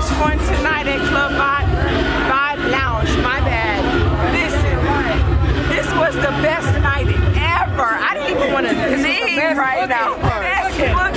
much fun tonight at Club Vibe, Vibe Lounge. My bad. Listen, this was the best night ever. I didn't even want to leave right now. Best.